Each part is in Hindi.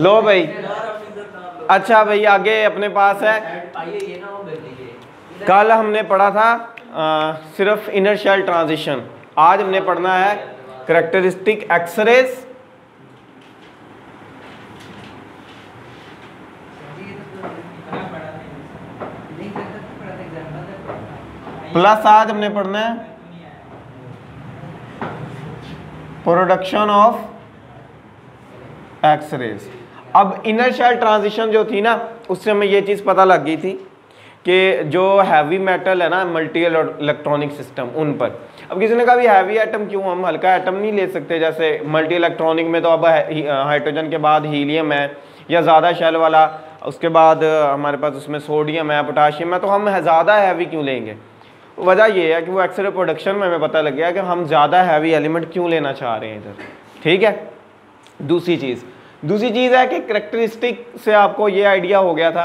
लो भाई। अच्छा भाई आगे अपने पास है। कल हमने पढ़ा था आ, सिर्फ़ इनर शेल ट्रांजिशन आज हमने पढ़ना है करेक्टरिस्टिक एक्सरेज प्लस आज हमने पढ़ना है। Production of X-rays. अब इनर शेल ट्रांजिशन जो थी ना, उससे हमें ये चीज़ पता लग गई थी कि जो हैवी मेटल है ना मल्टी इलेक्ट्रॉनिक सिस्टम उन पर। अब किसी ने कहा भी हैवी एटम क्यों? हम हल्का एटम नहीं ले सकते, जैसे मल्टी इलेक्ट्रॉनिक में तो अब हाइड्रोजन के बाद हीलियम है या ज़्यादा शेल वाला, उसके बाद हमारे पास उसमें सोडियम है पोटाशियम है तो हम ज़्यादा हैवी क्यों लेंगे? वजह यह है कि वो एक्सरे प्रोडक्शन में हमें पता लग गया कि हम ज़्यादा हैवी एलिमेंट क्यों लेना चाह रहे हैं इधर। ठीक है? दूसरी चीज़। दूसरी चीज़ है कि करेक्टरिस्टिक से आपको ये आइडिया हो गया था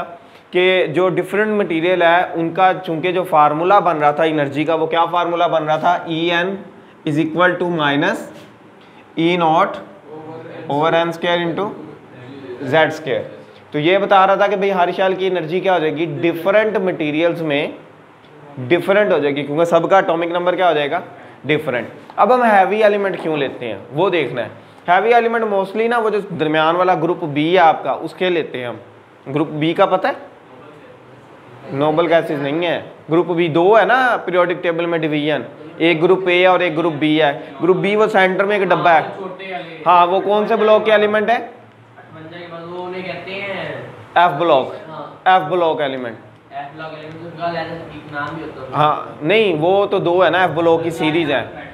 कि जो डिफरेंट मटेरियल है, उनका चूँकि जो फार्मूला बन रहा था एनर्जी का, वो क्या फार्मूला बन रहा था? E N is equal to minus E not over N square into Z square तो ये बता रहा था कि भाई हर शाल की एनर्जी क्या हो जाएगी? डिफरेंट मटीरियल्स में डिफरेंट हो जाएगी, क्योंकि सबका अटोमिक नंबर क्या हो जाएगा? डिफरेंट अब हम हैवी एलिमेंट क्यों लेते हैं? वो देखना है। हैवी एलिमेंट मोस्टली ना वो जो दरमियान वाला ग्रुप बी है आपका उसके लेते हैं हम। ग्रुप बी का पता है? नोबल गैसेज नहीं है। ग्रुप बी दो है ना पीरियोडिक टेबल में डिवीज़न एक ग्रुप ए है और एक ग्रुप बी है। ग्रुप बी वो सेंटर में एक डब्बा है। हाँ वो कौन से ब्लॉक के एलिमेंट है? F block F block element हाँ। नहीं वो तो दो है ना एफ़ ब्लॉक की सीरीज़ है।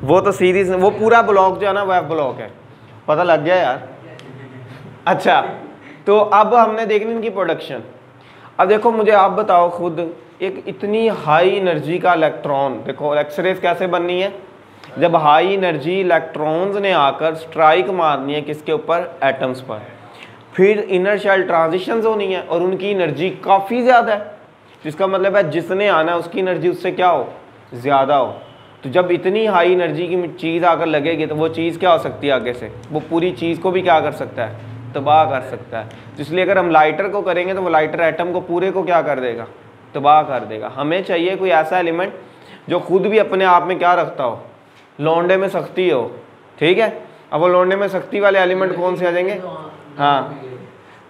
वो तो सीरीज़, वो पूरा ब्लॉक जो है ना वो एफ़ ब्लॉक है। पता लग गया यार? अच्छा तो अब हमने देखनी इनकी प्रोडक्शन अब देखो, मुझे आप बताओ खुद, एक इतनी हाई एनर्जी का इलेक्ट्रॉन देखो एक्सरेज कैसे बननी है? जब हाई एनर्जी इलेक्ट्रॉन्स ने आकर स्ट्राइक मारनी है किसके ऊपर? एटम्स पर। फिर इनर शेल ट्रांजिशंस होनी है और उनकी एनर्जी काफ़ी ज़्यादा है। जिसका मतलब है, जिसने आना है, उसकी एनर्जी उससे क्या हो? ज़्यादा हो। तो जब इतनी हाई एनर्जी की चीज़ आकर लगेगी तो वो चीज़ क्या हो सकती है आगे से? वो पूरी चीज़ को भी क्या कर सकता है? तबाह कर सकता है। तो इसलिए अगर हम लाइटर को करेंगे तो वो लाइटर एटम को पूरे को क्या कर देगा? तबाह कर देगा। हमें चाहिए कोई ऐसा एलिमेंट जो खुद भी अपने आप में क्या रखता हो? लौंडे में सख्ती हो। ठीक है? अब वो लौंडे में सख्ती वाले एलिमेंट कौन से आ जाएँगे? हाँ।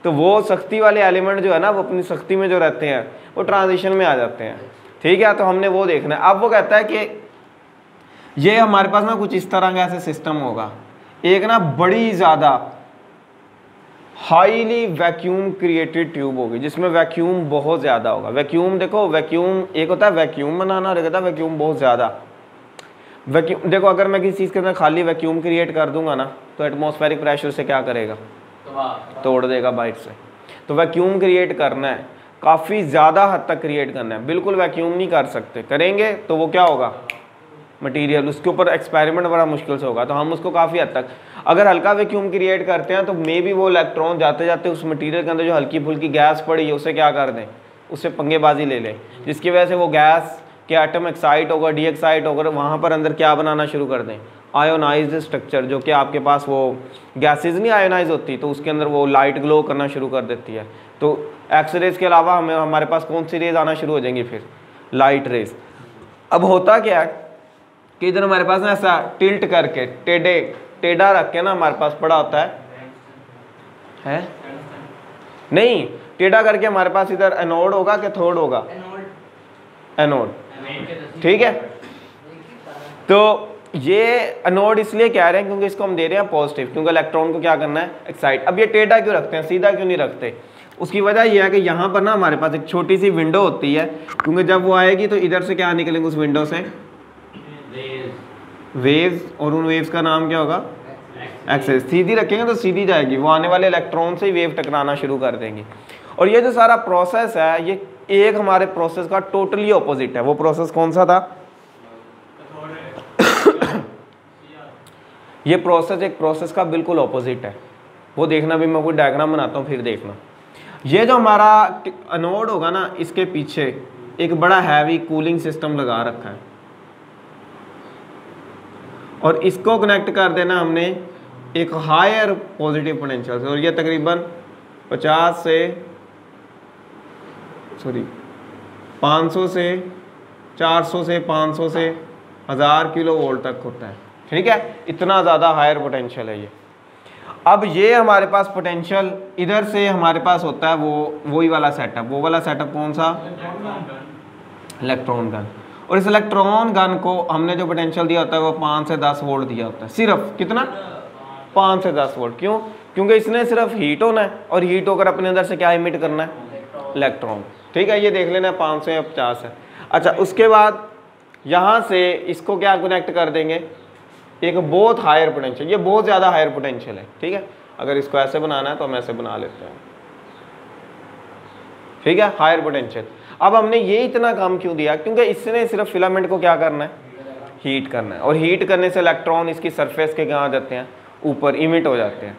तो वो सख्ती वाले एलिमेंट जो है ना, वो अपनी सख्ती में जो रहते हैं, वो ट्रांजिशन में आ जाते हैं। ठीक है? तो हमने वो देखना है। अब वो कहता है कि ये हमारे पास ना कुछ इस तरह का ऐसे सिस्टम होगा। एक ना बड़ी ज़्यादा हाईली वैक्यूम क्रिएटेड ट्यूब होगी, जिसमें वैक्यूम बहुत ज़्यादा होगा। वैक्यूम देखो वैक्यूम एक होता है वैक्यूम बनाना, और एक होता है वैक्यूम बहुत ज़्यादा। वैक्यूम देखो, अगर मैं किसी चीज़ के अंदर खाली वैक्यूम क्रिएट कर दूँगा ना तो एटमोस्फेरिक प्रेशर से क्या करेगा? तोड़ देगा बाइट से। तो वैक्यूम क्रिएट करना है। काफ़ी ज़्यादा हद तक क्रिएट करना है। बिल्कुल वैक्यूम नहीं कर सकते। करेंगे तो वो क्या होगा? मटेरियल उसके ऊपर एक्सपेरिमेंट बड़ा मुश्किल से होगा तो हम उसको काफ़ी हद तक, अगर हल्का वैक्यूम क्रिएट करते हैं तो मे भी वो इलेक्ट्रॉन जाते जाते उस मटेरियल के अंदर जो हल्की फुल्की गैस पड़ी है, उसे क्या कर दें? उससे पंगेबाजी ले लें, जिसकी वजह से वो गैस के आइटम एक्साइट होकर डी एक्साइट होगा वहाँ पर अंदर क्या बनाना शुरू कर दें? आयोनाइज स्ट्रक्चर जो कि आपके पास वो गैसेज नहीं आयोनाइज होती तो उसके अंदर वो लाइट ग्लो करना शुरू कर देती है। तो एक्स रेज के अलावा हमें, हमारे पास कौन सी रेज आना शुरू हो जाएँगी फिर? लाइट रेज अब होता क्या है कि इधर हमारे पास ना ऐसा टिल्ट करके, टेढ़े, टेढ़ा रख के ना हमारे पास पड़ा होता है। है? नहीं, टेढ़ा करके हमारे पास इधर एनोड होगा कि थोड होगा? एनोड ठीक है? तो ये एनोड इसलिए कह रहे हैं क्योंकि इसको हम दे रहे हैं पॉजिटिव क्योंकि इलेक्ट्रॉन को क्या करना है? एक्साइट अब ये टेढ़ा क्यों रखते हैं? सीधा क्यों नहीं रखते? उसकी वजह यह है कि यहाँ पर ना हमारे पास एक छोटी सी विंडो होती है, क्योंकि जब वो आएगी तो इधर से क्या निकलेंगे उस विंडो से? वेव्स, और उन वेव्स का नाम क्या होगा? एक्सेस सीधी रखेंगे तो सीधी जाएगी। वो आने वाले इलेक्ट्रॉन से ही वेव टकराना शुरू कर देंगी। और ये जो सारा प्रोसेस है, ये एक हमारे प्रोसेस का टोटली ऑपोजिट है। वो प्रोसेस कौन सा था? ये प्रोसेस एक प्रोसेस का बिल्कुल ऑपोजिट है। वो देखना भी मैं कोई डायग्राम बनाता हूँ, फिर देखना। ये जो हमारा अनोड होगा ना, इसके पीछे एक बड़ा हैवी कूलिंग सिस्टम लगा रखा है। और इसको कनेक्ट कर देना हमने एक हायर पॉजिटिव पोटेंशियल से। और ये तकरीबन 50 से सॉरी 500 से 400 से 500 से हज़ार किलो वोल्ट तक होता है। ठीक है? इतना ज़्यादा हायर पोटेंशियल है ये। अब ये हमारे पास पोटेंशियल इधर से हमारे पास होता है वो वही वाला सेटअप वो वाला सेटअप कौन सा? इलेक्ट्रॉन गन और इस इलेक्ट्रॉन गन को हमने जो पोटेंशियल दिया होता है वो पाँच से दस वोल्ट दिया होता है। सिर्फ़ कितना? पाँच से दस वोल्ट क्यों? क्योंकि इसने सिर्फ़ हीट होना है और हीट होकर अपने अंदर से क्या इमिट करना है? इलेक्ट्रॉन ठीक है, ये देख लेना, पाँच सौ पचास है। अच्छा उसके बाद यहाँ से इसको क्या कनेक्ट कर देंगे? एक बहुत हायर पोटेंशियल ये बहुत ज़्यादा हायर पोटेंशियल है। ठीक है? अगर इसको ऐसे बनाना है तो हम ऐसे बना लेते हैं। ठीक है? हायर पोटेंशियल अब हमने ये इतना काम क्यों दिया? क्योंकि इसने सिर्फ़ फिलामेंट को क्या करना है? हीट करना है। और हीट करने से इलेक्ट्रॉन इसकी सरफेस के कहाँ आ जाते हैं? ऊपर इमिट हो जाते हैं।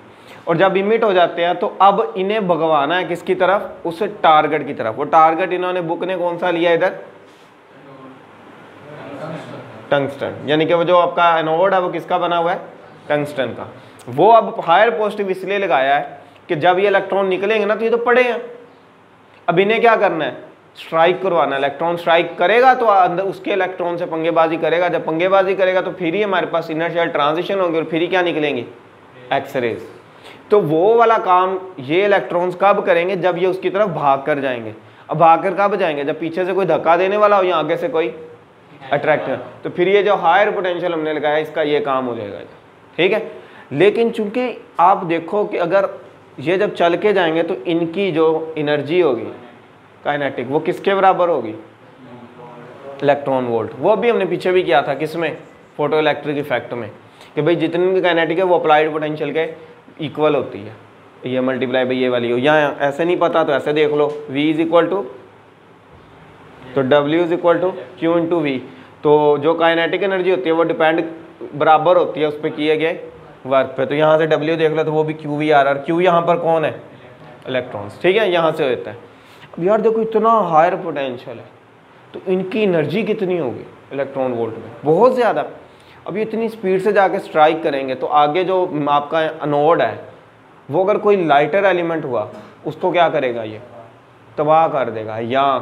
और जब इमिट हो जाते हैं तो अब इन्हें भगवाना है किसकी तरफ़? उस टारगेट की तरफ़। वो टारगेट इन्होंने बुक ने कौन सा लिया इधर? टंगस्टन यानी कि वो जो आपका एनोड है, वो किसका बना हुआ है? टंगस्टन का। वो अब हायर पॉजिटिव इसलिए लगाया है कि जब ये इलेक्ट्रॉन निकलेंगे ना तो ये तो पड़े हैं। अब इन्हें क्या करना है? स्ट्राइक करवाना इलेक्ट्रॉन स्ट्राइक करेगा तो अंदर उसके इलेक्ट्रॉन से पंगेबाजी करेगा। जब पंगेबाजी करेगा तो फिर ही हमारे पास इनर्शियल ट्रांजिशन होंगे और फिर ही क्या निकलेंगे? एक्सरेज तो वो वाला काम, ये इलेक्ट्रॉन्स कब करेंगे? जब ये उसकी तरफ़ भाग कर जाएँगे। अब भाग कर कब जाएँगे? जब पीछे से कोई धक्का देने वाला हो या आगे से कोई अट्रैक्ट तो फिर ये जो हायर पोटेंशियल हमने लगाया, इसका ये काम हो जाएगा। ठीक है? लेकिन चूँकि आप देखो कि अगर ये जब चल के जाएँगे तो इनकी जो एनर्जी होगी काइनेटिक वो किसके बराबर होगी? इलेक्ट्रॉन वोल्ट वो भी हमने पीछे भी किया था किसमें? फ़ोटो इलेक्ट्रिक इफ़ेक्ट में। कि भाई जितनी भी काइनेटिक है, वो अप्लाइड पोटेंशियल के इक्वल होती है। ये मल्टीप्लाई बाई ये वाली हो। या ऐसे नहीं पता तो ऐसे देख लो। V इज़ इक्वल टू तो W is equal to Q to V तो जो काइनेटिक एनर्जी होती है, वो डिपेंड बराबर होती है उस पर किए गए वर्क पे। तो यहाँ से W देख लो तो वो भी क्यू वी आ रहा है क्यू यहाँ पर कौन है? इलेक्ट्रॉन्स ठीक है, यहाँ से होता है। अब यार देखो, इतना हायर पोटेंशियल है। तो इनकी एनर्जी कितनी होगी इलेक्ट्रॉन वोल्ट में? बहुत ज़्यादा। अब ये इतनी स्पीड से जाके स्ट्राइक करेंगे तो आगे जो आपका अनोड है, वो अगर कोई लाइटर एलिमेंट हुआ, उसको क्या करेगा ये? तबाह कर देगा। या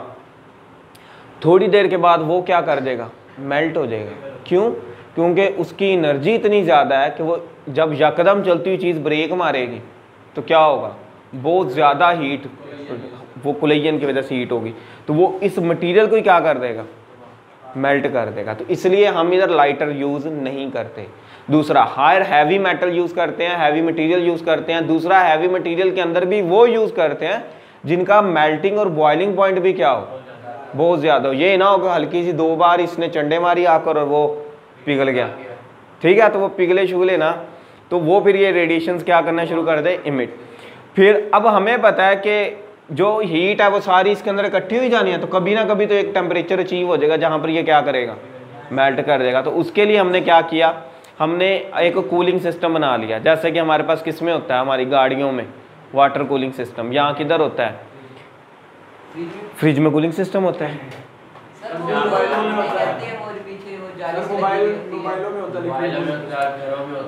थोड़ी देर के बाद वो क्या कर देगा? मेल्ट हो जाएगा। क्यों? क्योंकि उसकी एनर्जी इतनी ज़्यादा है कि वो जब यकदम चलती हुई चीज़ ब्रेक मारेगी तो क्या होगा? बहुत ज़्यादा हीट वो कुलैन की वजह से हीट होगी। तो वो इस मटेरियल को क्या कर देगा? मेल्ट कर देगा। तो इसलिए हम इधर लाइटर यूज़ नहीं करते। दूसरा हायर हैवी मेटल यूज़ करते हैं हैवी मटेरियल यूज़ करते हैं। दूसरा हैवी मटेरियल के अंदर भी वो यूज़ करते हैं, जिनका मेल्टिंग और बॉइलिंग पॉइंट भी क्या हो? बहुत ज़्यादा हो। ये ना हो कि हल्की सी दो बार इसने चंडे मारी आकर और वो पिघल गया। ठीक है तो वो पिघले शुगले ना तो वो फिर ये रेडिएशन क्या करना शुरू कर दे? इमिट फिर अब हमें पता है कि जो हीट है वो सारी इसके अंदर इकट्ठी हुई जानी है तो कभी ना कभी तो एक टेम्परेचर अचीव हो जाएगा जहाँ पर ये क्या करेगा? मेल्ट कर देगा। तो उसके लिए हमने क्या किया? हमने एक कूलिंग सिस्टम बना लिया। जैसे कि हमारे पास किसमें होता है? हमारी गाड़ियों में। वाटर कूलिंग सिस्टम यहाँ किधर होता है? फ्रिज में। कूलिंग सिस्टम होता है।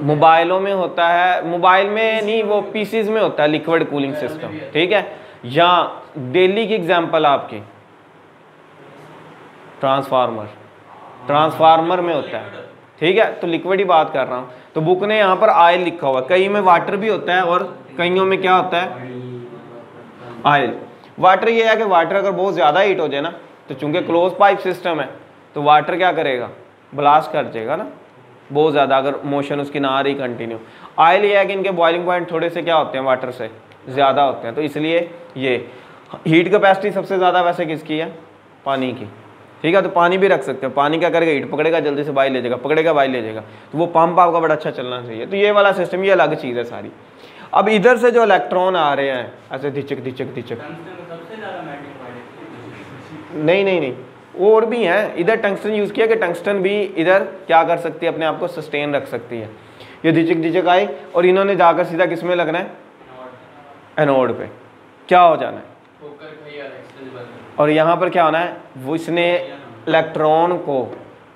मोबाइलों में होता है मोबाइल में नहीं वो पीसीज में होता है लिक्विड कूलिंग सिस्टम ठीक है? या डेली की एग्जांपल आपकी। ट्रांसफार्मर ट्रांसफार्मर में होता है। ठीक है? तो लिक्विड ही बात कर रहा हूँ। तो बुक ने यहाँ पर आयल लिखा हुआ है। कई में वाटर भी होता है और कईयों में क्या होता है? आयल वाटर ये है कि वाटर अगर बहुत ज़्यादा हीट हो जाए ना तो चूँकि क्लोज पाइप सिस्टम है तो वाटर क्या करेगा? ब्लास्ट कर देगा ना। बहुत ज़्यादा अगर मोशन उसकी ना आ रही कंटिन्यू आयल ये है कि इनके बॉइलिंग पॉइंट थोड़े से क्या होते हैं वाटर से ज़्यादा होते हैं। तो इसलिए ये हीट कैपेसिटी सबसे ज़्यादा वैसे किसकी है? पानी की। ठीक है तो पानी भी रख सकते हैं। पानी क्या करेगा? हीट पकड़ेगा जल्दी से बाई ले जाएगा पकड़ेगा बाई ले जाएगा। तो वो पंप आपका बड़ा अच्छा चलना चाहिए। तो ये वाला सिस्टम ये अलग चीज़ है सारी। अब इधर से जो इलेक्ट्रॉन आ रहे हैं ऐसे धिचक धिचक धिचक। नहीं नहीं नहीं। और भी हैं। इधर टंगस्टन यूज़ किया कि टंगस्टन भी इधर क्या कर सकती है? अपने आप को सस्टेन रख सकती है। ये धिचक धिचक आई और इन्होंने जाकर सीधा किसमें लगना है? एनोड पे। क्या हो जाना है? और यहाँ पर क्या होना है? वो इसने इलेक्ट्रॉन को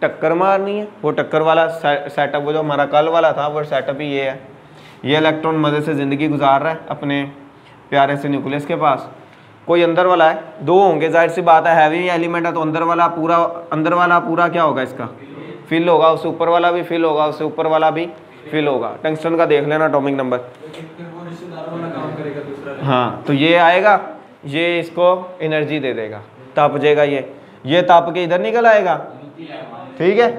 टक्कर मारनी है। वो टक्कर वाला सेटअप वो जो हमारा कल वाला था वो सेटअप ही ये है। ये इलेक्ट्रॉन मज़े से ज़िंदगी गुजार रहा है अपने प्यारे से न्यूक्लियस के पास। कोई अंदर वाला है? दो होंगे, ज़ाहिर सी बात है हैवी एलिमेंट है तो अंदर वाला पूरा, अंदर वाला पूरा क्या होगा इसका? फिल होगा उससे ऊपर वाला भी फिल होगा उससे ऊपर वाला भी फिल होगा। टंगस्टन का देख लेना अटोमिक नंबर हाँ तो ये आएगा, ये इसको एनर्जी दे देगा। तप जाएगा ये। ये तप के इधर निकल आएगा। ठीक है?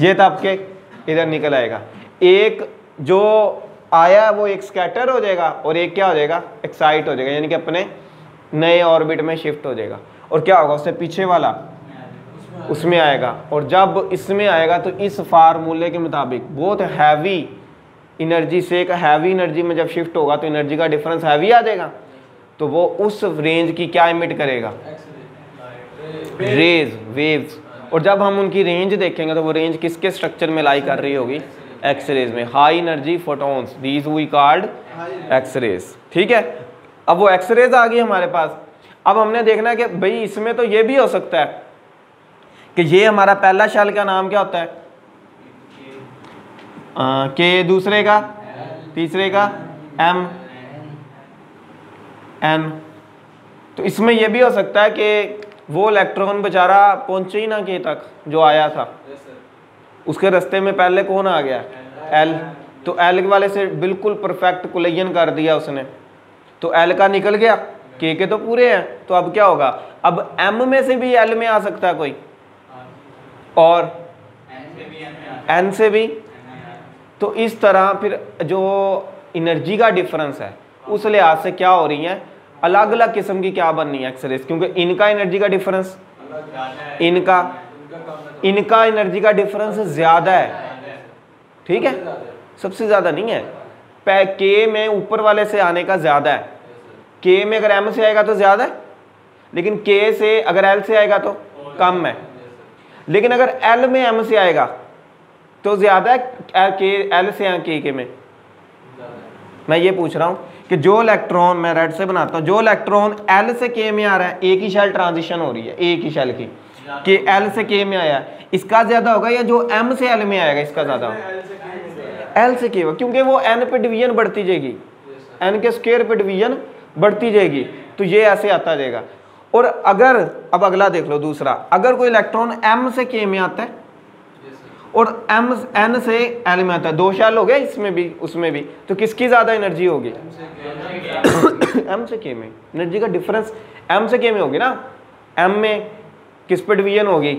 ये तप के इधर निकल आएगा। एक जो आया वो एक स्कैटर हो जाएगा और एक क्या हो जाएगा? एक्साइट हो जाएगा, यानी कि अपने नए ऑर्बिट में शिफ्ट हो जाएगा। और क्या होगा? उससे पीछे वाला उसमें आएगा। और जब इसमें आएगा तो इस फार्मूले के मुताबिक बहुत हैवी एनर्जी से, एक हैवी एनर्जी में जब शिफ्ट होगा तो एनर्जी का डिफरेंस हैवी आ जाएगा। तो वो उस रेंज की क्या इमिट करेगा? रेज वेव्स और जब हम उनकी रेंज देखेंगे तो वो रेंज किसके स्ट्रक्चर में लाई कर रही होगी? एक्स रेज में। High energy photons these we call X rays ठीक है? अब वो एक्स रेज आ गई हमारे पास। अब हमने देखना है कि भाई इसमें तो ये भी हो सकता है कि ये हमारा पहला शैल का नाम क्या होता है? आ, के दूसरे का? तीसरे का? एम एन तो इसमें यह भी हो सकता है कि वो इलेक्ट्रॉन बेचारा पहुँचे ही ना के तक जो आया था। उसके रास्ते में पहले कौन आ गया? एल। तो एल वाले से बिल्कुल परफेक्ट कुलयन कर दिया उसने। तो एल का निकल गया। के के तो पूरे हैं। तो अब क्या होगा? अब एम में से भी एल में आ सकता है कोई। और एन से भी। तो इस तरह फिर जो एनर्जी का डिफरेंस है, उस लिहाज से क्या हो रही है? अलग अलग किस्म की क्या बन रही है एक्सरेज? क्योंकि इनका एनर्जी का डिफरेंस इनका इनका एनर्जी का डिफरेंस ज़्यादा है। ठीक है? सबसे ज़्यादा नहीं है। के में ऊपर वाले से आने का ज़्यादा है। के में अगर एम से आएगा तो ज़्यादा है। लेकिन के से अगर एल से आएगा तो कम है। लेकिन अगर एल में एम से आएगा तो ज़्यादा है के एल से के के में। मैं ये पूछ रहा हूँ कि जो इलेक्ट्रॉन मैं रेड से बनाता हूँ, जो इलेक्ट्रॉन एल से के में आ रहा है, एक ही शेल ट्रांजिशन हो रही है, एक ही शेल की। कि एल से के में आया। इसका ज़्यादा होगा या जो एम से एल में आएगा इसका ज़्यादा होगा? एल से के होगा क्योंकि वो एन पे डिवीज़न बढ़ती जाएगी। एन के स्क्वेयर पे डिवीज़न बढ़ती जाएगी। तो ये ऐसे आता जाएगा। और अगर अब अगला देख लो दूसरा। अगर कोई इलेक्ट्रॉन एम से के में आता है और एम एन से एल में आता है दो शैल हो गया इसमें भी उसमें भी तो किसकी ज़्यादा एनर्जी होगी? एम से के में। एनर्जी का डिफरेंस एम से के में होगी ना? एम में किस पे डिवीज़न होगी?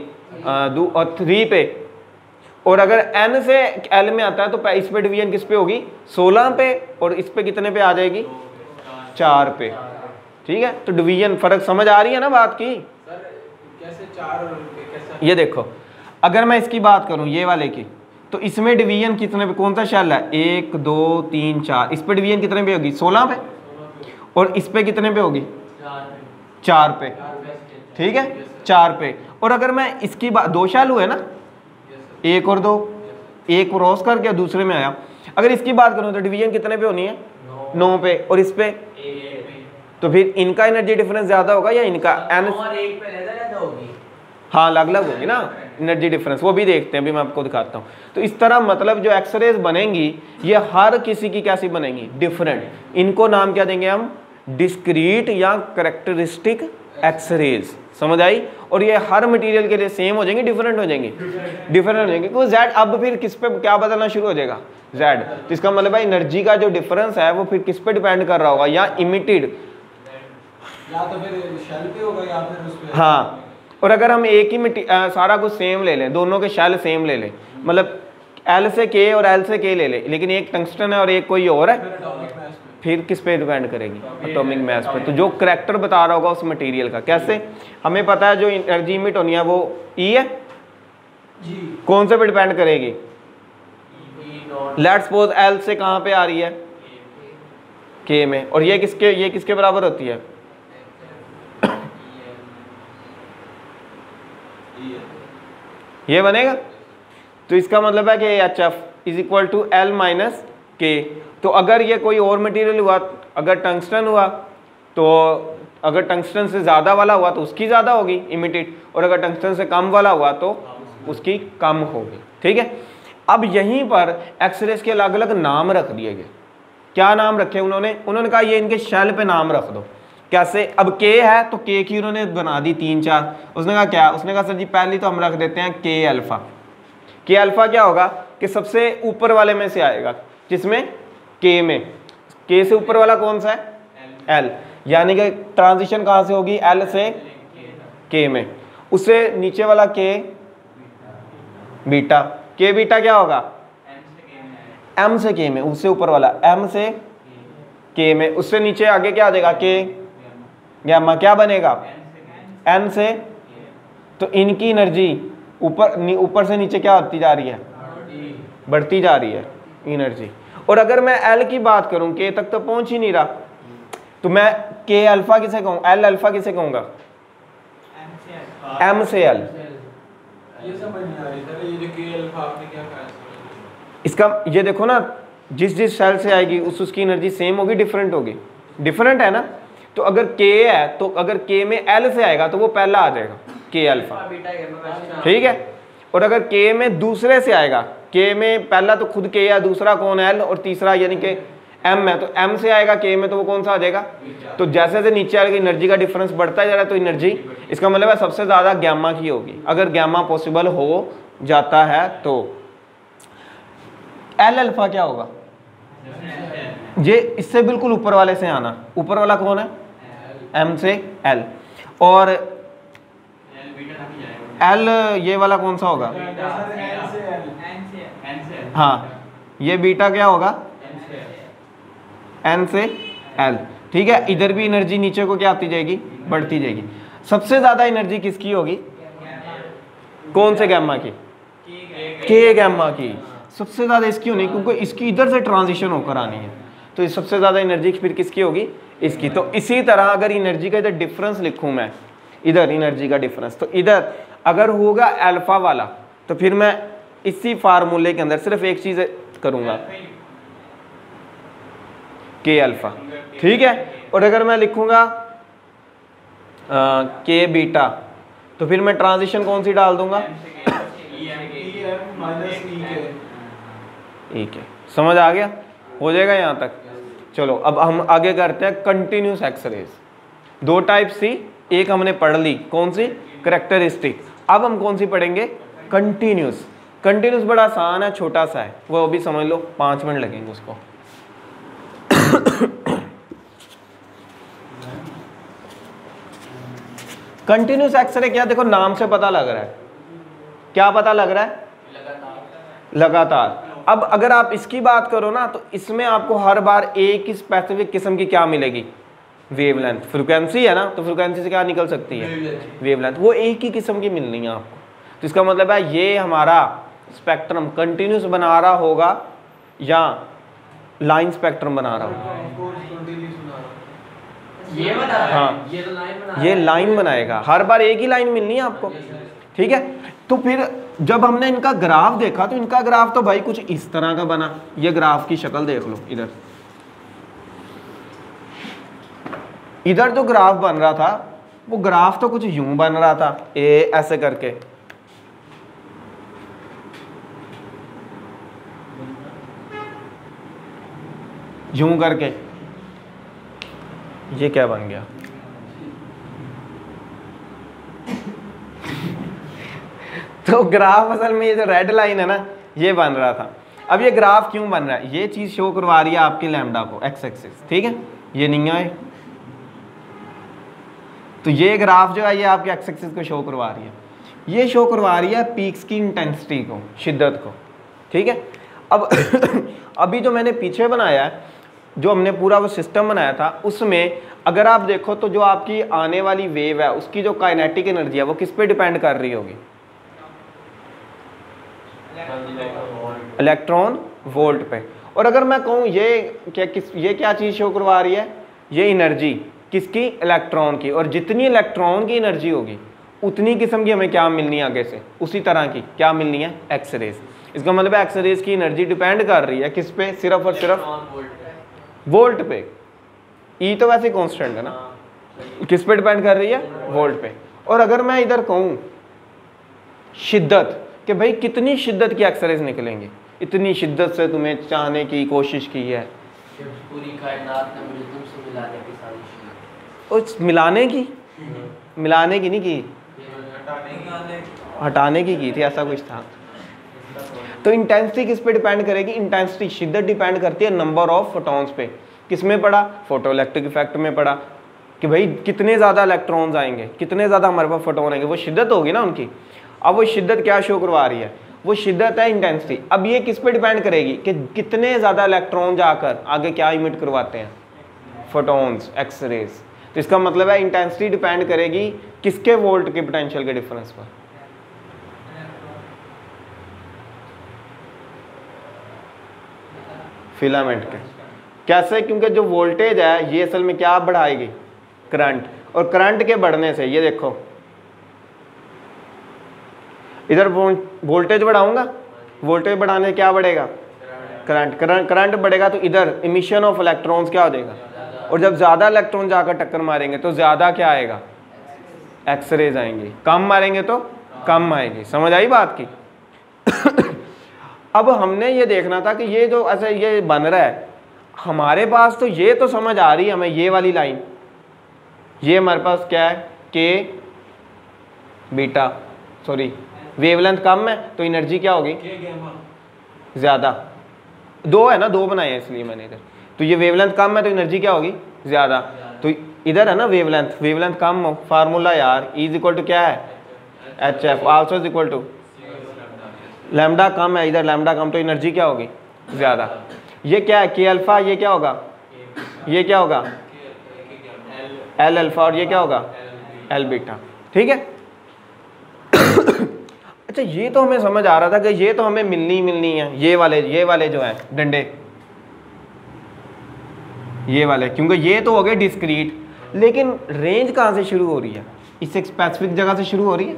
और थ्री पे। और अगर एन से एल में आता है तो इस पे डिवीज़न किस पे होगी? सोलह पे। और इस पे कितने पे आ जाएगी? चार पे। ठीक है? तो डिवीज़न फ़र्क समझ आ रही है ना बात की? कैसे चार ये देखो अगर मैं इसकी बात करूँ ये वाले की तो इसमें डिवीज़न कितने पे कौन सा शैल है? एक दो तीन चार। इस पे डिवीज़न कितने पे होगी? सोलह पे। और इस पे कितने पे होगी? चार पे। ठीक है? चार पे। और अगर मैं इसकी बात दो शेल हुए ना? एक और दो। एक क्रॉस करके दूसरे में आया। अगर इसकी बात करूँ तो डिवीज़न कितने पे होनी है? नौ। पे। और इस पे? तो फिर इनका एनर्जी डिफरेंस ज़्यादा होगा या इनका? एन हाँ अलग अलग होगी ना। एनर्जी डिफरेंस वो भी देखते हैं। अभी मैं आपको दिखाता हूँ। तो इस तरह मतलब जो एक्सरेज बनेंगी ये हर किसी की कैसी बनेंगी? डिफरेंट इनको नाम क्या देंगे हम? डिस्क्रीट या करेक्टरिस्टिक एक्सरेज समझ आई? और ये हर मटेरियल के लिए सेम हो जाएँगे डिफरेंट हो जाएँगे। डिफरेंट हो जाएँगे। क्योंकि जेड अब फिर किस पे क्या बदलना शुरू हो जाएगा? जेड तो इसका मतलब है एनर्जी का जो डिफरेंस है वो फिर किस पे डिपेंड कर रहा होगा? या इमिटेड या तो फिर शेल पे होगा या फिर उस पे। हाँ। और अगर हम एक ही मिट्टी सारा कुछ सेम ले लें दोनों के शेल सेम ले लें मतलब एल से के और एल से के ले लें लेकिन एक टंगस्टन है और एक कोई और है? फिर किस पे डिपेंड करेगी? एटॉमिक मैस पे। तो जो करेक्टर बता रहा होगा उस मटेरियल का। कैसे? हमें पता है जो एनर्जी इमिट होनी है वो ई e है? जी। कौन से पे डिपेंड करेगी? लेट सपोज़ एल से कहाँ पे आ रही है? के में। और ये किसके ये किसके बराबर होती है? ये बनेगा? तो इसका मतलब है कि H F is equal to L minus K तो अगर ये कोई और मटेरियल हुआ, अगर टंगस्टन हुआ तो अगर टंगस्टन से ज़्यादा वाला हुआ तो उसकी ज़्यादा होगी इमिटेड और अगर टंगस्टन से कम वाला हुआ तो उसकी कम होगी, ठीक है? अब यहीं पर एक्सरेज के अलग अलग नाम रख दिए गए। क्या नाम रखे उन्होंने? उन्होंने कहा, ये इनके शेल पे नाम रख दो। कैसे? अब के है तो के की उन्होंने बना दी तीन चार। उसने कहा, क्या? उसने कहा, सर जी, पहली तो हम रख देते हैं के अल्फ़ा के अल्फ़ा क्या होगा? कि सबसे ऊपर वाले में से आएगा किसमें के में। के से ऊपर वाला कौन सा है? एल यानी कि ट्रांजिशन कहाँ से होगी? एल से के में। उससे नीचे वाला के बीटा के बीटा क्या होगा? एम से के में उससे ऊपर वाला। एम से के में। उससे नीचे आगे क्या आ जाएगा? के गैमा क्या बनेगा? एन से तो इनकी एनर्जी ऊपर ऊपर से नीचे क्या होती जा रही है? बढ़ती। जा रही है। एनर्जी और अगर मैं एल की बात करूँ के तक तो पहुँच ही नहीं रहा। तो मैं के अल्फ़ा किसे कहूँ? एल अल्फ़ा किसे कहूँगा? एम से एल इसका ये देखो ना जिस जिस सेल से आएगी उस उसकी एनर्जी सेम होगी डिफरेंट होगी। डिफरेंट है ना? तो अगर के है तो अगर के में एल से आएगा तो वो पहला आ जाएगा के अल्फ़ा ठीक है? और अगर के में दूसरे से आएगा के में पहला तो खुद के या दूसरा कौन एल और तीसरा यानी कि एम है। तो एम से आएगा के में तो वो कौन सा आ जाएगा? तो जैसे जैसे नीचे आएगा एनर्जी का डिफरेंस बढ़ता जा रहा है तो एनर्जी इसका मतलब है सबसे ज़्यादा गैमा की होगी। अगर गैमा पॉसिबल हो, जाता है तो। एल अल्फ़ा क्या होगा? ये इससे बिल्कुल ऊपर वाले से आना। ऊपर वाला कौन है? एम से एल और एल ये वाला कौन सा होगा? हाँ ये बीटा क्या होगा? एन से एल ठीक है इधर भी एनर्जी नीचे को क्या आती जाएगी? बढ़ती जाएगी। सबसे ज़्यादा एनर्जी किसकी होगी? कौन से गैमा की? के गैमा की। सबसे ज़्यादा इसकी होनी क्योंकि इसकी इधर से ट्रांजिशन होकर आनी है। तो इस सबसे ज़्यादा एनर्जी फिर किसकी होगी? इसकी। तो इसी तरह अगर एनर्जी का इधर डिफरेंस लिखूँ मैं इधर एनर्जी का डिफरेंस तो इधर अगर होगा अल्फ़ा वाला तो फिर मैं इसी फार्मूले के अंदर सिर्फ़ एक चीज़ करूँगा। के अल्फ़ा ठीक है? और अगर मैं लिखूँगा के बीटा तो फिर मैं ट्रांजिशन कौन सी डाल दूँगा? ठीक है समझ आ गया? हो जाएगा यहाँ तक। चलो, अब हम आगे करते हैं कंटिन्यूस एक्सरेज दो टाइप सी एक हमने पढ़ ली। कौन सी? करेक्टरिस्टिक अब हम कौन सी पढ़ेंगे? कंटिन्यूस कंटिन्यूस बड़ा आसान है छोटा सा है। वो अभी समझ लो पाँच मिनट लगेंगे उसको। कंटिन्यूस एक्सरे क्या? देखो नाम से पता लग रहा है। क्या पता लग रहा है? लगातार। अब अगर आप इसकी बात करो ना तो इसमें आपको हर बार एक ही स्पेसिफिक किस्म की क्या मिलेगी? वेवलेंथ फ्रिक्वेंसी है ना तो फ्रिक्वेंसी से क्या निकल सकती है? वेवलेंथ वो एक ही किस्म की मिलनी है आपको। तो इसका मतलब है ये हमारा स्पेक्ट्रम कंटिन्यूस बना रहा होगा या लाइन स्पेक्ट्रम बना रहा होगा? ये हाँ ये, तो ये लाइन बनाएगा। हर बार एक ही लाइन मिलनी है आपको? ठीक है? तो फिर जब हमने इनका ग्राफ देखा तो इनका ग्राफ तो भाई कुछ इस तरह का बना। ये ग्राफ की शक्ल देख लो इधर। इधर जो ग्राफ बन रहा था वो ग्राफ तो कुछ यूँ बन रहा था ए ऐसे करके। यूँ करके। ये क्या बन गया? तो ग्राफ असल में ये जो रेड लाइन है ना, ये बन रहा था। अब ये ग्राफ क्यों बन रहा है? ये चीज़ शो करवा रही है आपके लैमडा को एक्स एक्सिस ठीक है? ये नहीं आए। तो ये ग्राफ जो है, ये आपके एक्स एक्सिस को शो करवा रही है। ये शो करवा रही है पीक्स की इंटेंसिटी को, शिद्दत को, ठीक है? अब, अभी जो मैंने पीछे बनाया है जो हमने पूरा वो सिस्टम बनाया था, उसमें अगर आप देखो तो जो आपकी आने वाली वेव है, उसकी जो काइनेटिक एनर्जी है, वो किस पे डिपेंड कर रही होगी? इलेक्ट्रॉन वोल्ट पे। और अगर मैं कहूँ ये क्या किस, ये क्या चीज़ शो करवा रही है? ये एनर्जी किसकी? इलेक्ट्रॉन की। और जितनी इलेक्ट्रॉन की एनर्जी होगी, उतनी किस्म की हमें क्या मिलनी है आगे से? उसी तरह की। क्या मिलनी है? एक्सरेज इसका मतलब है एक्स की एनर्जी डिपेंड कर रही है किस पे? सिर्फ़ और सिर्फ़ वोल्ट पे। ई e तो वैसे कॉन्स्टेंट है ना। किस पे डिपेंड कर रही है? वोल्ट पे। और अगर मैं इधर कहूँ शिद्दत कि भाई कितनी शिद्दत की एक्सरेज निकलेंगी? इतनी शिद्दत से तुम्हें चाहने की कोशिश की है। उस मिलाने की? मिलाने की नहीं की। हटाने की की थी ऐसा कुछ था। तो इंटेंसिटी किस पे डिपेंड करेगी? इंटेंसिटी शिद्दत डिपेंड करती है नंबर ऑफ़ फोटॉन्स पे। किसमें पड़ा? फ़ोटो इलेक्ट्रिक इफ़ेक्ट में पड़ा। कि भाई, कितने ज़्यादा इलेक्ट्रॉन्स आएँगे? कितने ज़्यादा हमारे पास फोटोन आएँगे? वो शिद्दत होगी ना उनकी। अब वो शिद्दत क्या शो करवा रही है? वो शिद्दत है इंटेंसिटी अब ये किस पे डिपेंड करेगी? कि कितने ज़्यादा इलेक्ट्रॉन जाकर आगे क्या इमिट करवाते हैं? फोटोन्स एक्सरेज तो इसका मतलब है इंटेंसिटी डिपेंड करेगी किसके वोल्ट के पोटेंशियल के डिफरेंस पर। फिलामेंट के। कैसे? क्योंकि जो वोल्टेज है, ये असल में क्या बढ़ाएगी? करंट। और करंट के बढ़ने से, ये देखो। इधर वोल्टेज बढ़ाऊँगा? वोल्टेज बढ़ाने क्या बढ़ेगा? करंट। करंट करंट बढ़ेगा तो इधर इमिशन ऑफ़ इलेक्ट्रॉन्स क्या हो जाएगा? और जब ज़्यादा इलेक्ट्रॉन जाकर टक्कर मारेंगे तो ज़्यादा क्या आएगा? एक्सरेज आएँगी। कम मारेंगे तो कम आएगी। समझ आई बात की? अब हमने ये देखना था कि ये जो ऐसे ये बन रहा है हमारे पास तो ये तो समझ आ रही है हमें ये वाली लाइन। ये हमारे पास क्या है? के बीटा सॉरी वेवलेंथ कम है तो एनर्जी क्या होगी? ज़्यादा। दो है ना दो बनाए हैं इसलिए मैंने इधर। तो ये वेवलेंथ कम है तो एनर्जी क्या होगी? ज़्यादा। तो इधर है ना वेवलेंथ वेवलेंथ कम हो। फार्मूला यार इज़ इक्वल टू क्या है? H F also is equal to lambda कम है, इधर लैमडा कम तो एनर्जी क्या होगी? ज़्यादा। ये क्या है? के अल्फ़ा ये क्या होगा? ये क्या होगा? एल अल्फ़ा और ये क्या होगा? एल बीटा ठीक है? अच्छा ये तो हमें समझ आ रहा था कि ये तो हमें मिलनी मिलनी है। ये वाले ये वाले जो है, डंडे। ये वाले, क्योंकि ये तो हो गए डिस्क्रीट लेकिन रेंज कहाँ से शुरू हो रही है? इस एक स्पेसिफिक जगह से शुरू हो रही है?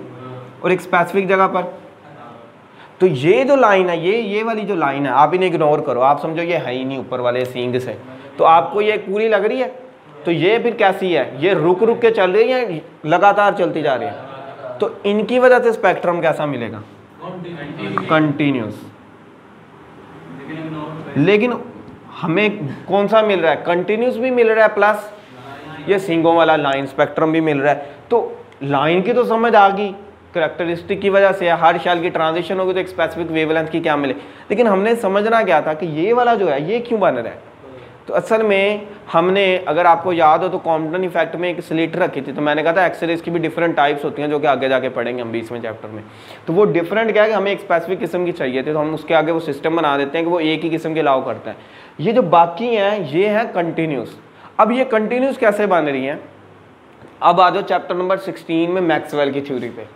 और एक स्पेसिफिक जगह पर। तो ये जो लाइन है, ये ये वाली जो लाइन है, आप इन्हें इग्नोर करो। आप समझो ये है ही नहीं ऊपर वाले सींग से। तो आपको ये पूरी लग रही है? तो ये फिर कैसी है? ये रुक रुक के चल रही है लगातार चलती जा रही है? तो इनकी वजह से स्पेक्ट्रम कैसा मिलेगा? कंटिन्यूस लेकिन हमें कौन सा मिल रहा है? कंटिन्यूस भी मिल रहा है प्लस ये सिंगों वाला लाइन स्पेक्ट्रम भी मिल रहा है। तो लाइन की तो समझ आ गई। करेक्टरिस्टिक की वजह से या हर शाल की ट्रांजिशन होगी तो एक स्पेसिफिक वेवलेंथ की क्या मिले? लेकिन हमने समझना क्या था कि ये वाला जो है, ये क्यों बन रहा है? तो असल में हमने, अगर आपको याद हो तो कॉम्पटन इफ़ेक्ट में एक स्लिट रखी थी तो मैंने कहा था एक्सरेज की भी डिफरेंट टाइप्स होती हैं जो कि आगे जाके पढ़ेंगे हम बीसवें चैप्टर में। तो वो डिफरेंट क्या है कि हमें एक स्पेसिफिक किस्म की चाहिए थी तो हम उसके आगे वो सिस्टम बना देते हैं कि वो एक ही किस्म के अलाउ करते हैं। ये जो बाकी हैं, ये हैं कंटिन्यूस अब ये कंटिन्यूस कैसे बन रही हैं? अब आ जाओ चैप्टर नंबर सिक्सटीन में मैक्सवेल की थ्योरी पे।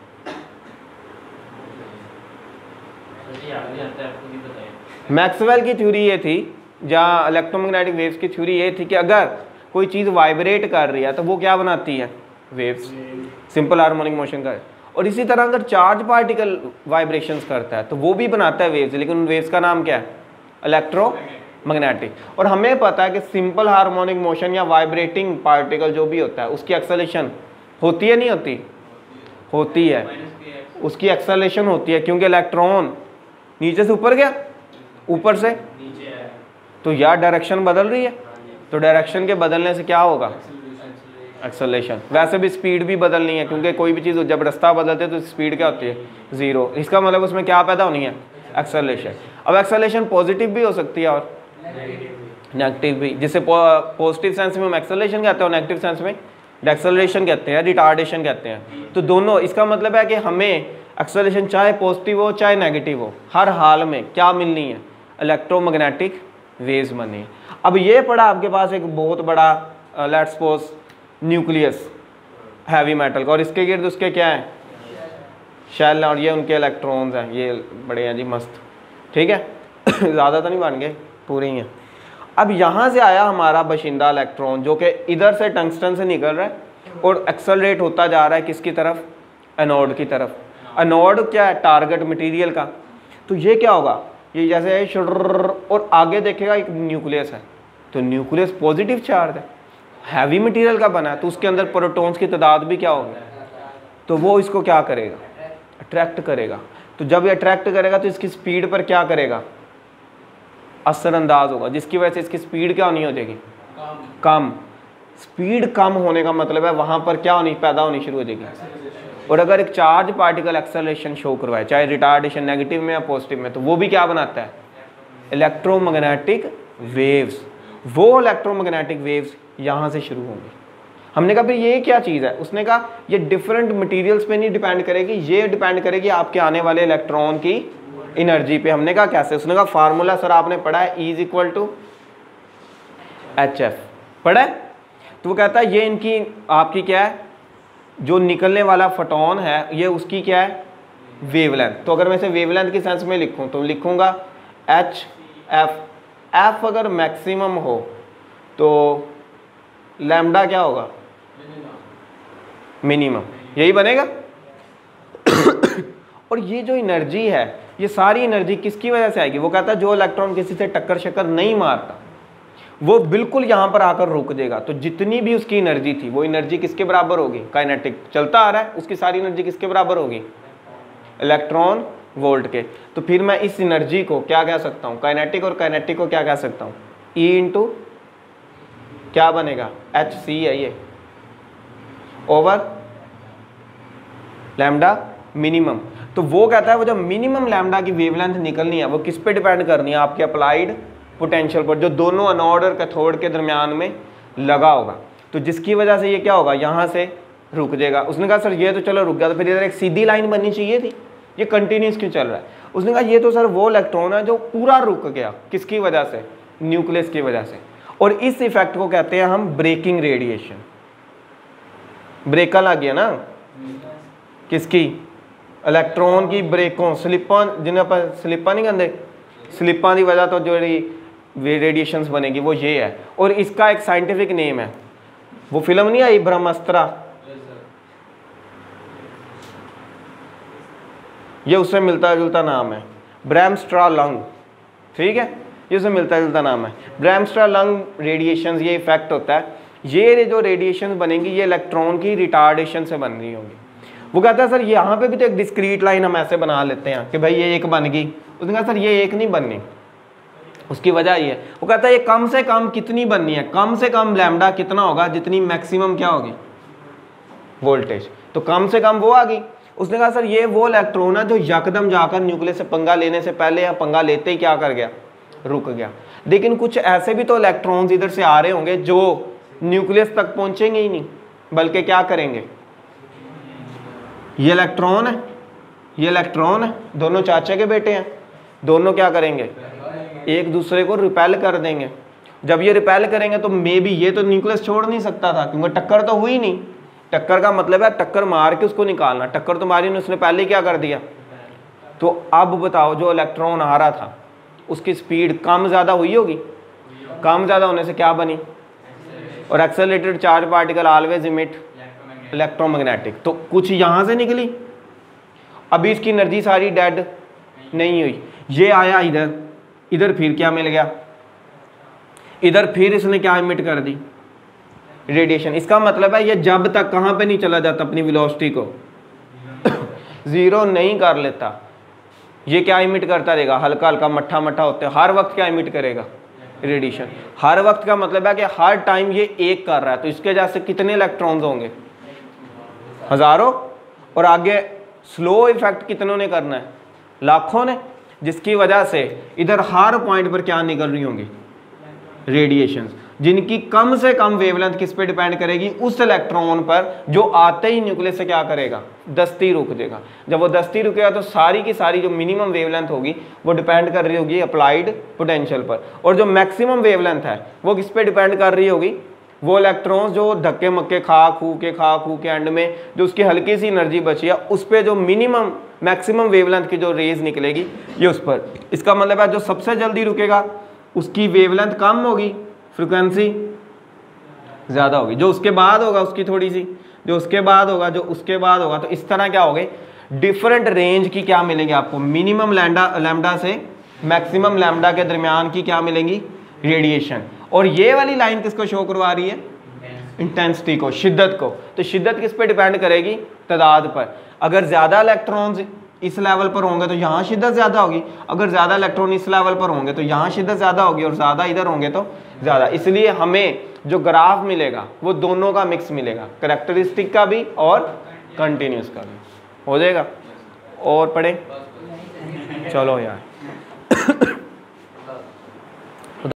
मैक्सवेल की थ्योरी ये थी जहाँ इलेक्ट्रोमैग्नेटिक वेव्स की थ्योरी ये थी कि अगर कोई चीज़ वाइब्रेट कर रही है तो वो क्या बनाती है? वेव्स। सिंपल हार्मोनिक मोशन का। और इसी तरह अगर चार्ज पार्टिकल वाइब्रेशंस करता है तो वो भी बनाता है वेव्स लेकिन उन वेव्स का नाम क्या है? इलेक्ट्रो मैग्नेटिक और हमें पता है कि सिंपल हार्मोनिक मोशन या वाइब्रेटिंग पार्टिकल जो भी होता है उसकी एक्सलेशन होती है नहीं होती? होती है। उसकी एक्सलेशन होती है क्योंकि इलेक्ट्रॉन नीचे से ऊपर गया? ऊपर से? तो यार डायरेक्शन बदल रही है? तो डायरेक्शन के बदलने से क्या होगा? एक्सलेशन वैसे भी स्पीड भी बदलनी है क्योंकि कोई भी चीज़ जब रास्ता बदलते तो स्पीड क्या होती है? ज़ीरो इसका मतलब उसमें क्या पैदा होनी है? एक्सलेशन अब एक्सलेशन पॉजिटिव भी हो सकती है और नेगेटिव भी। जिसे पॉजिटिव सेंस में हम एक्सलेशन कहते हैं और नेगेटिव सेंस में डेक्सलेशन कहते हैं रिटार्डेशन कहते हैं। तो दोनों, इसका मतलब है कि हमें एक्सलेशन चाहे पॉजिटिव हो, चाहे नेगेटिव हो, हर हाल में क्या मिलनी है? इलेक्ट्रोमैग्नेटिक वेव्स बनी अब ये पड़ा आपके पास एक बहुत बड़ा let suppose nucleus heavy metal का। और इसके गिर्द उसके क्या है? शेल और ये उनके इलेक्ट्रॉन्स हैं। ये बड़े हैं जी, मस्त। ठीक है? ज़्यादा तो नहीं बन गए, पूरे ही हैं। अब यहाँ से आया हमारा बशिंदा इलेक्ट्रॉन जो कि इधर से टंगस्टन से निकल रहा है और एक्सलरेट होता जा रहा है किसकी तरफ़? एनोड की तरफ़। एनोड क्या है? टारगेट मटेरियल का। तो ये क्या होगा? ये जैसे और आगे देखेगा, एक न्यूक्लियस है। तो न्यूक्लियस पॉजिटिव चार्ज है। हैवी मटेरियल का बना है तो उसके अंदर प्रोटॉन्स की तादाद भी क्या होगी? तो वो इसको क्या करेगा? अट्रैक्ट करेगा। तो जब ये अट्रैक्ट करेगा तो इसकी स्पीड पर क्या करेगा? असरअंदाज होगा, जिसकी वजह से इसकी स्पीड क्या होनी हो जाएगी? कम। स्पीड कम होने का मतलब है वहाँ पर क्या होनी, पैदा होनी शुरू हो जाएगी। और अगर एक चार्ज पार्टिकल एक्सेलरेशन शो करवाए, चाहे रिटार्डेशन नेगेटिव में या पॉजिटिव में तो वो भी क्या बनाता है? इलेक्ट्रोमैग्नेटिक वेव्स वो इलेक्ट्रोमैग्नेटिक वेव्स यहाँ से शुरू होंगी। हमने कहा, फिर ये क्या चीज़ है? उसने कहा, ये डिफरेंट मटेरियल्स पे नहीं डिपेंड करेगी, ये डिपेंड करेगी आपके आने वाले इलेक्ट्रॉन की एनर्जी पे हमने कहा कैसे? उसने कहा फार्मूला सर आपने पढ़ा है is equal to H F पढ़ा है? तो वो कहता है, ये इनकी, आपकी क्या है? जो निकलने वाला फटोन है, ये उसकी क्या है? वेवलेंथ तो अगर मैं इसे वेवलेंथ के सेंस में लिखूं तो लिखूँगा एच एफ़ एफ़ अगर मैक्सिमम हो तो लैम्डा क्या होगा? मिनिमम यही बनेगा? और ये जो एनर्जी है ये सारी एनर्जी किसकी वजह से आएगी? वो कहता है, जो इलेक्ट्रॉन किसी से टक्कर शक्कर नहीं मारता, वो बिल्कुल यहाँ पर आकर रुक जाएगा तो जितनी भी उसकी एनर्जी थी, वो एनर्जी किसके बराबर होगी? काइनेटिक चलता आ रहा है, उसकी सारी एनर्जी किसके बराबर होगी? इलेक्ट्रॉन वोल्ट के। तो फिर मैं इस एनर्जी को क्या कह सकता हूँ? काइनेटिक और काइनेटिक को क्या कह सकता हूँ? ई e इंटू क्या बनेगा? एच सी है ये ओवर लैम्डा मिनिमम तो वो कहता है, वो जो मिनिमम लैमडा की वेवलेंथ निकलनी है, वो किस पे डिपेंड करनी है? आपके अप्लाइड पोटेंशियल पर, जो दोनों अनोड और कैथोड के दरमियान में लगा होगा। तो जिसकी वजह से ये क्या होगा? यहाँ से रुक जाएगा। उसने कहा, सर, ये तो चलो रुक गया। तो फिर इधर एक सीधी लाइन बननी चाहिए थी। ये कंटिन्यूस क्यों चल रहा है? उसने कहा, ये तो सर, वो इलेक्ट्रॉन है जो पूरा रुक गया। किसकी वजह से? न्यूक्लियस की वजह से। और इस इफ़ेक्ट को कहते हैं हम ब्रेकिंग रेडिएशन ब्रेकल आ गया ना? किसकी? इलेक्ट्रॉन की ब्रेकों स्लिपा जिन्हें पर स्लिपा नहीं कहते स्लिपा की वजह तो जो रेडिएशंस बनेगी, वो ये है। और इसका एक साइंटिफिक नेम है। वो फ़िल्म नहीं आई, ब्रह्मास्त्रा? ये उससे मिलता जुलता नाम है। ब्रैमस्ट्रा लंग ठीक है? ये उससे मिलता जुलता नाम है। ब्रैमस्ट्रा लंग रेडिएशन ये इफ़ेक्ट होता है। ये जो रेडिएशन बनेंगी, ये इलेक्ट्रॉन की रिटार्डेशन से बन रही होंगी। वो कहता है, सर यहाँ पे भी तो एक डिस्क्रीट लाइन हम ऐसे बना लेते हैं कि भाई ये एक बन गई। उसने कहा, सर, ये एक नहीं बननी। उसकी वजह ये वो कहता है, ये कम से कम कितनी बननी है? कम से कम लैमडा कितना होगा? जितनी मैक्सिमम क्या होगी? वोल्टेज तो कम से कम वो आ गई। उसने कहा, सर, ये वो इलेक्ट्रॉन है जो यकदम जाकर न्यूक्लियस से पंगा लेने से पहले या पंगा लेते ही क्या कर गया? रुक गया। लेकिन कुछ ऐसे भी तो इलेक्ट्रॉन्स इधर से आ रहे होंगे जो न्यूक्लियस तक पहुँचेंगे ही नहीं, बल्कि क्या करेंगे? ये इलेक्ट्रॉन है, ये इलेक्ट्रॉन है, दोनों चाचे के बेटे हैं, दोनों क्या करेंगे? एक दूसरे को रिपेल कर देंगे। जब ये रिपेल करेंगे तो मे बी ये तो न्यूक्लियस छोड़ नहीं सकता था, क्योंकि टक्कर तो हुई नहीं। टक्कर का मतलब है टक्कर मार के उसको निकालना, टक्कर तो मारी नहीं, उसने पहले क्या कर दिया? तो अब बताओ, जो इलेक्ट्रॉन आ रहा था, उसकी स्पीड कम ज़्यादा हुई होगी? कम ज़्यादा होने से क्या बनी? और accelerated charge particle always emit electromagnetic तो कुछ यहाँ से निकली। अभी इसकी एनर्जी सारी डेड नहीं हुई। ये आया इधर। इधर फिर क्या मिल गया? इधर फिर इसने क्या इमिट कर दी? रेडिएशन इसका मतलब है ये जब तक कहाँ पे नहीं चला जाता अपनी वेलोसिटी को? ज़ीरो नहीं कर लेता। ये क्या इमिट करता रहेगा? हल्का हल्का मट्ठा मट्ठा होते हर वक्त क्या इमिट करेगा? रेडिएशन हर वक्त का मतलब है कि हर टाइम ये एक कर रहा है। तो इसके वजह से कितने इलेक्ट्रॉन्स होंगे? हज़ारों, और आगे स्लो इफ़ेक्ट कितनों ने करना है? लाखों ने, जिसकी वजह से इधर हर पॉइंट पर क्या निकल रही होंगी? रेडिएशन जिनकी कम से कम वेवलेंथ किस पे डिपेंड करेगी? उस इलेक्ट्रॉन पर जो आते ही न्यूक्लियस से क्या करेगा? दस्ती रुक देगा। जब वो दस्ती रुकेगा तो सारी की सारी जो मिनिमम वेवलेंथ होगी, वो डिपेंड कर रही होगी अप्लाइड पोटेंशियल पर। और जो मैक्सिमम वेवलेंथ है, वो किस पे डिपेंड कर रही होगी? वो इलेक्ट्रॉन्स जो धक्के मक्के खा, खू के खा, खू के एंड में जो उसकी हल्की सी एनर्जी बची है, उस पर जो मिनिमम मैक्सिमम वेवलेंथ की जो रेज निकलेगी, ये उस पर। इसका मतलब है जो सबसे जल्दी रुकेगा, उसकी वेवलेंथ कम होगी फ्रिक्वेंसी ज़्यादा होगी। जो उसके बाद होगा, उसकी थोड़ी सी, जो उसके बाद होगा, जो उसके बाद होगा तो इस तरह क्या हो गए डिफरेंट रेंज की क्या मिलेंगे आपको? मिनिमम लैंडा लैमडा से मैक्सिमम लैमडा के दरमियान की क्या मिलेंगी? रेडिएशन और ये वाली लाइन किसको शो करवा रही है? इंटेंसिटी को, शिद्दत को। तो शिद्दत किस पे डिपेंड करेगी? तादाद पर। अगर ज़्यादा इलेक्ट्रॉन्स इस लेवल पर होंगे तो यहाँ शिद्दत ज़्यादा होगी। अगर ज़्यादा इलेक्ट्रॉन इस लेवल पर होंगे तो यहाँ शिद्दत ज़्यादा होगी और ज़्यादा इधर होंगे तो ज़्यादा। इसलिए हमें जो ग्राफ मिलेगा, वो दोनों का मिक्स मिलेगा। करेक्टरिस्टिक का भी और कंटिन्यूस का भी। हो जाएगा? और पढ़े? चलो यार।